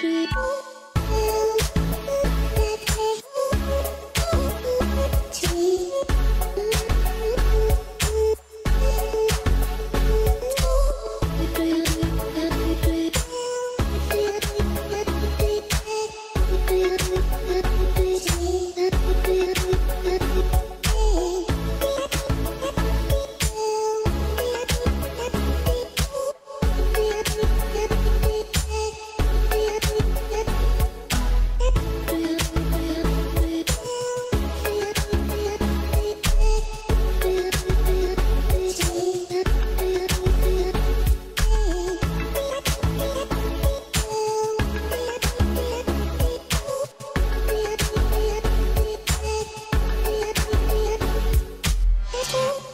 Thank. Thank you.